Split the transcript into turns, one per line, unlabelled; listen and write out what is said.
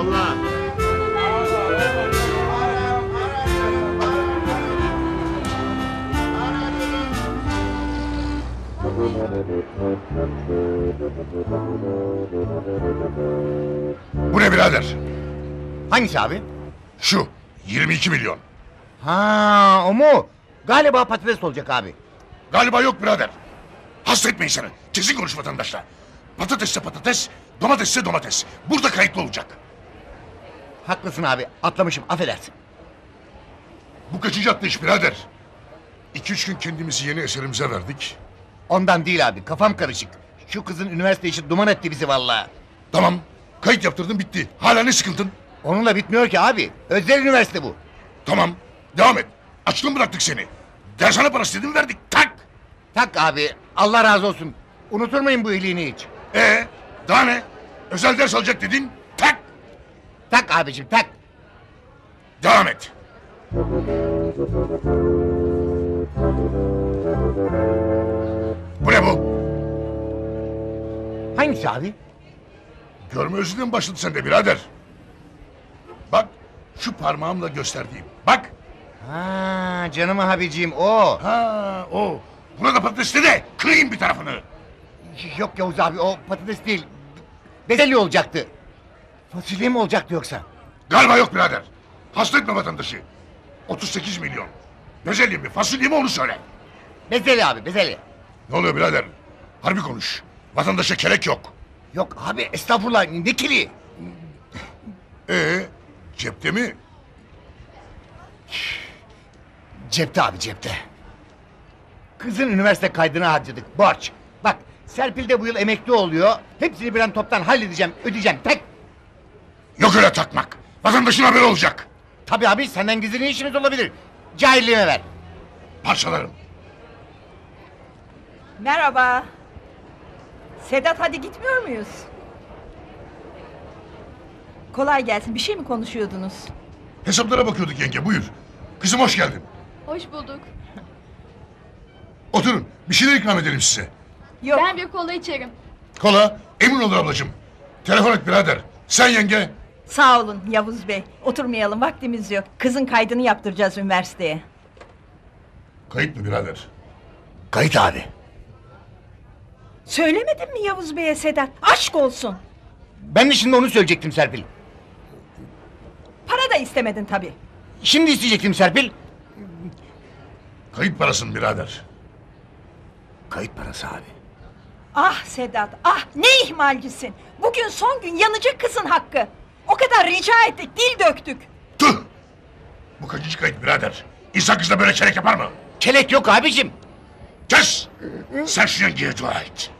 Eyvallah.
Bu ne birader?
Hangisi abi?
Şu 22 milyon.
Ha o mu? Galiba patates olacak abi.
Galiba yok birader. Hasta etme insanı. Kesin konuş vatandaşla. Patatesse patates, domatesse domates. Burada kayıtlı olacak.
Haklısın abi atlamışım affedersin.
Bu kaçıncı atlı iş birader? İki üç gün kendimizi yeni eserimize verdik.
Ondan değil abi kafam karışık. Şu kızın üniversite işi duman etti bizi vallahi.
Tamam. Kayıt yaptırdın bitti. Hala ne sıkıntın?
Onunla bitmiyor ki abi. Özel üniversite bu.
Tamam. Devam et. Açlım bıraktık seni. Dershane parası dedim verdik. Tak.
Tak abi Allah razı olsun. Unutur muyum bu iyiliğini hiç?
Ee, daha ne? Özel ders alacak dedin. Tak.
Abicim tak.
Devam et. Bu ne bu?
Hangisi abi?
Görme özüne mi başladı sende birader? Bak şu parmağımla gösterdiğim. Bak.
Ha canım abicim o.
Ha o. Buna da patates de de kırayım bir tarafını.
Yok Yavuz abi o patates değil. Bezelye olacaktı. Fasulye mi olacaktı yoksa?
Galiba yok birader. Hasta etme vatandaşı. 38 milyon. Bezelye mi fasulye mi onu söyle.
Bezelye abi bezelye.
Ne oluyor birader? Harbi konuş. Vatandaşa kelek yok.
Yok abi estağfurullah ne kili?
Ee, cepte mi?
Cepte abi cepte. Kızın üniversite kaydına harcadık borç. Bak Serpil de bu yıl emekli oluyor. Hepsini bir an toptan halledeceğim ödeyeceğim tek.
Yok öyle takmak. Vatandaşın haberi olacak.
Tabii abi senden gizli ne işimiz olabilir? Cahilliğime ver.
Parçalarım.
Merhaba. Sedat hadi gitmiyor muyuz? Kolay gelsin. Bir şey mi konuşuyordunuz?
Hesaplara bakıyorduk yenge buyur. Kızım hoş geldin.
Hoş bulduk.
Oturun bir şeyler ikram edelim size.
Yok.
Ben bir kola içerim.
Kola emin olur ablacığım. Telefon et birader. Sen yenge.
Sağ olun Yavuz Bey. Oturmayalım vaktimiz yok. Kızın kaydını yaptıracağız üniversiteye.
Kayıt mı birader?
Kayıt abi.
Söylemedin mi Yavuz Bey'e Sedat? Aşk olsun.
Ben de şimdi onu söyleyecektim Serpil.
Para da istemedin tabii.
Şimdi isteyecektim Serpil.
Kayıt parasın birader.
Kayıt parası abi.
Ah Sedat ah ne ihmalcisin. Bugün son gün yanacak kızın hakkı. O kadar rica ettik dil döktük.
Tüh! Bu kaçıncı kayıt birader? İnsan kızla böyle çelek yapar mı?
Kelek yok abicim.
Kes! Sen şu yengeye dua et.